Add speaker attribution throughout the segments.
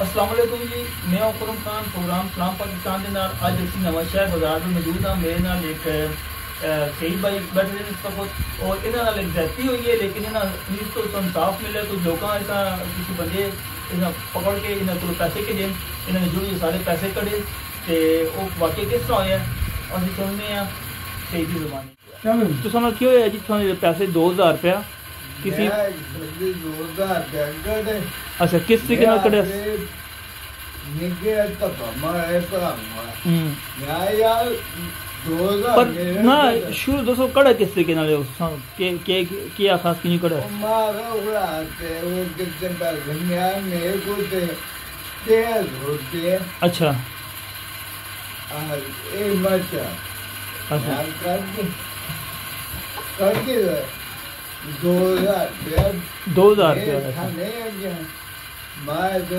Speaker 1: السلام علیکم جی میں اکرم خان پروگرام سلام پاکستان کے نال۔ اج اسی نواں شہر بازار میں موجود ہاں۔ میرے نال ایک صحیح بھائی بیٹھے ہیں اس وقت۔ اور انہوں نے ایک زیادتی ہوئی ہے لیکن انہاں اس تو انصاف ملے کچھ لوکاں ایسا کسی بندے انہاں پکڑ کے انہاں کو پیسے کے دین انہوں نے جو یہ سارے پیسے کڑے تو وہ واقعی کس طرح ہویا اور جی سننے ہیں صحیح دی زبان تو سنو کی ہوا جی پیسے پیسے ہزار روپیہ۔
Speaker 2: کسی
Speaker 1: اچھا کس سے کنا کڑے؟
Speaker 2: پر نا
Speaker 1: شروع دوستو کڑے کس سے کنا لے کیا خاص کنی کڑے؟ اچھا۔ اچھا۔
Speaker 2: دو ہزار روپیہ۔
Speaker 1: دو ہزار روپیہ
Speaker 2: میں تو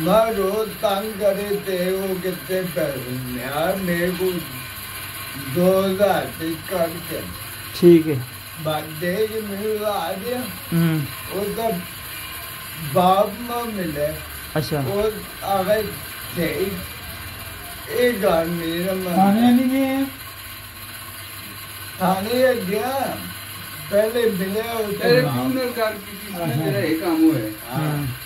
Speaker 2: ਮਾ ਰੋਜ਼ ਤੰਗ ਕਰੇ ਤੇ ਉਹ ਕਿੱਥੇ ਪੈਣਿਆ ਮੇਗੂ ਦੋ ਦਾ ਟਿਕਾ ਕੇ
Speaker 1: ਠੀਕ ਹੈ
Speaker 2: ਬਾਦੇ ਜੀ ਮੈਨੂੰ ਆ ਗਿਆ
Speaker 1: ਹੂੰ
Speaker 2: ਉਹਦਾ ਬਾਪ ਨਾ ਮਿਲੇ
Speaker 1: ਅੱਛਾ
Speaker 2: ਉਹ ਆ ਗਏ ਤੇ ਇਹ ਗਾਣ ਮੇਰਾ ਮਨ ਆਨੇ
Speaker 3: ਨਹੀਂ ਗਏ
Speaker 2: ਥਾਣੇ ਗਿਆ ਪਹਿਲੇ ਮਿਲੇ ਉਹ ਤੇਰੇ ਕੋਲ
Speaker 4: ਕਰ ਕੀ ਸੀ ਮੇਰਾ ਇਹ ਕੰਮ ਹੋਇਆ
Speaker 2: ਹਾਂ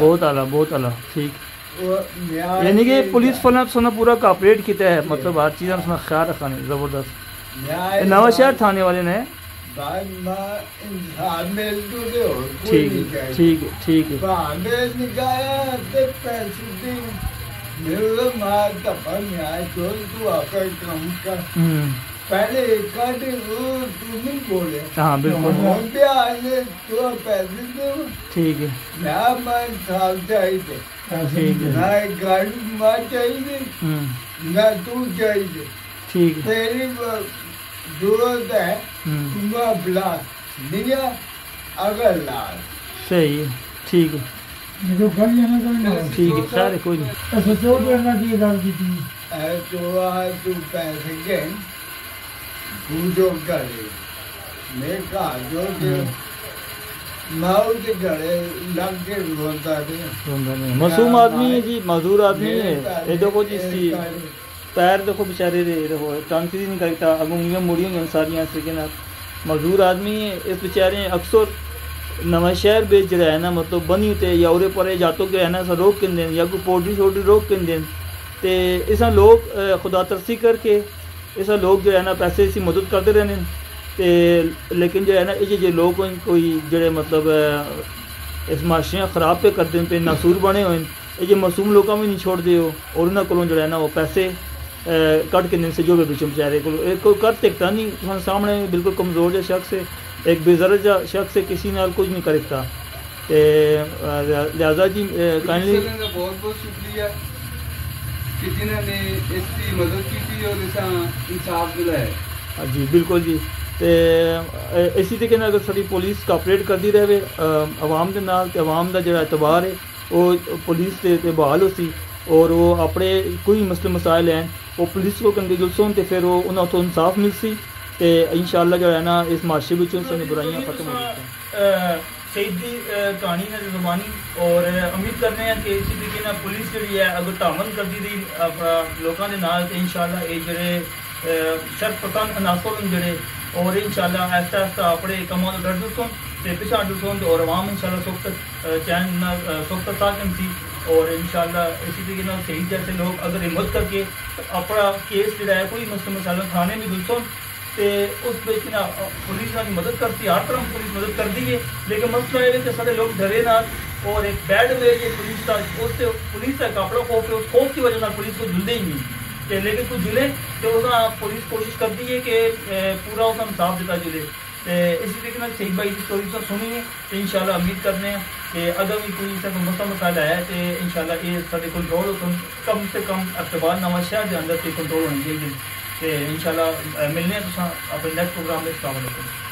Speaker 1: بہت اعلیٰ بہت اعلیٰ ٹھیک۔
Speaker 2: یعنی کہ پولیس
Speaker 1: فن آپ سونا پورا کاپریٹ کیتا ہے مطلب ہر چیز آپ سونا خیال رکھانے زبردست۔
Speaker 2: نواں شہر
Speaker 1: تھانے والے نے۔
Speaker 2: ٹھیک ہے ٹھیک
Speaker 1: ہے ٹھیک۔ ہے
Speaker 2: پہلے کاٹے تمہیں بولے
Speaker 1: ہاں بالکل۔
Speaker 3: ہم
Speaker 2: بھی آج تو پیسے دو۔
Speaker 1: ٹھیک ہے۔
Speaker 2: نہ میں سال چاہیے
Speaker 3: ٹھیک ہے۔
Speaker 1: نہ
Speaker 2: ایک گاڑی ماں چاہیے نہ تو چاہیے
Speaker 1: ٹھیک ہے۔
Speaker 2: تیری ضرورت ہے تمہارا بلا دیا اگر لا
Speaker 1: صحیح ہے۔ ٹھیک ہے۔
Speaker 3: ٹھیک ہے
Speaker 4: سارے کوئی نہیں۔ اچھا چور پہننا
Speaker 3: کی گل کی۔ تھی
Speaker 2: چوہا تو پیسے گئے۔ گڑے میں کہا جو ماؤ کے گڑے لگ کے روتا
Speaker 1: نہیں معصوم آدمی ہے جی معذور آدمی ہے یہ دیکھو جی سی پیر دیکھو بیچارے رے دیکھو ٹانکی نہیں کرتا اب انگلیاں مڑی ہوئی ساریاں سیکن معذور آدمی ہے اس بیچارے اکثر نواں شہر بیچ رہا ہے مطلب بنی تے یا اورے پرے جاتو کے رہنا سا روک کن دین یا کوئی پوٹری شوٹری روک کن دین تے اسا لوگ خدا ترسی کر کے اس ایسا لوگ جو ہے نا پیسے اسی مدد کرتے رہنے تے لیکن جو ہے نا یہ جے لوگ کوئی جڑے مطلب اس معاشرے خراب پہ کرتے ہیں پہ ناسور بنے ہوئے ہیں یہ معصوم لوگوں میں نہیں چھوڑ دے ہو اور انہوں کو جو ہے نا وہ پیسے کٹ کے دن سے جو بھی پیچھے بیچارے کو کوئی کر سکتا نہیں۔ ہاں، سامنے بالکل کمزور جہ شخص ہے ایک بے ضرر جا شخص ہے کسی نال کچھ نہیں کرتا لہٰذا جی کائنڈلی
Speaker 4: بہت بہت شکریہ۔ ਕਾਈਂਡਲੀ ਪੁਲਿਸ ਵਾਲਿਆਂ ਦਾ ਬਹੁਤ ਬਹੁਤ ਸ਼ੁਕਰੀਆ ਕਿ ਜਿਨ੍ਹਾਂ ਨੇ ਇਸ ਦੀ ਮਦਦ ਕੀਤੀ ਔਰ ਇਸਾ ਇਨਸਾਫ ਦਿਲਾਇਆ
Speaker 1: ਜੀ ਬਿਲਕੁਲ ਜੀ ਤੇ ਅ, ਇਸੀ ਤਰੀਕੇ ਨਾਲ ਅਗਰ ਸਾਡੀ ਪੁਲਿਸ ਕਾਪਰੇਟ ਕਰਦੀ ਰਹੇ ਆਵਾਮ ਦੇ ਨਾਲ ਤੇ ਆਵਾਮ ਦਾ ਜਿਹੜਾ ਇਤਬਾਰ ਹੈ ਉਹ ਪੁਲਿਸ ਤੇ ਤੇ ਬਹਾਲ ਹੋਸੀ ਔਰ ਉਹ ਆਪਣੇ ਕੋਈ ਮਸਲੇ ਮਸਾਇਲ ਹਨ ਉਹ ਪੁਲਿਸ ਕੋ ਕੰਗੇ ਜੁਲਸੋਂ ਤੇ ਫਿਰ ਉਹ ਉਹਨਾਂ ਤੋਂ ਇਨਸਾਫ ਮਿਲਸੀ ਤੇ ਇਨਸ਼ਾਅੱਲਾ ਜਿਹੜਾ ਹੈ ਨਾ ਇਸ ਮਾਸ਼ਰੇ ਵਿੱਚੋਂ ਸਾਡੀ ਬੁਰਾਈਆਂ ਖਤਮ ਹੋ ਜਾਣਗੀਆਂ شہید کی کہانی ہے زبانی، اور امید کرنے ہیں کہ اسی طریقے نہ پولیس جڑی ہے اگر تعمل کر دی رہی اپنا لوگوں کے نال تو انشاءاللہ یہ جڑے شرط پسند عناصر ہیں جڑے، اور انشاءاللہ ایسا ایسا اپنے کموں تو ڈر دسوں تو پچھا ڈسوں اور عوام انشاءاللہ سکھ چین سکھ تک ساکن تھی اور انشاءاللہ اسی طریقے نال شہید جیسے لوگ اگر ہمت کر کے اپنا کیس جڑا ہے، کوئی مسئلہ مسئلہ تھانے میں گھسوں تے اس پہ نا پولیس کی مدد کرتی ہر طرح پولیس مدد کر دی ہے، لیکن مسئلہ یہ ہے کہ سارے لوگ ڈرے نہ اور ایک بیڈ میں یہ پولیس کا اس سے پولیس کا کپڑا خوف ہے اس خوف کی وجہ سے پولیس کو جلدے ہی نہیں کہ لیکن کچھ جلے تو اس پولیس کوشش کرتی ہے کہ پورا اس انصاف دیتا جلے اسی طریقے سے شہید بھائی کی اسٹوری تو سنی ہے تو ان شاء اللہ امید کرنے ہیں کہ اگر بھی کوئی اس سب مسئلہ مسائل ہے تو ان شاء اللہ یہ سارے کنٹرول ہو کم سے کم اقتبار نواز شہر کے اندر سے کنٹرول ہونی چاہیے تو ان شاء اللہ ملنے ہیں تو اپنے نیکسٹ پروگرام میں السلام علیکم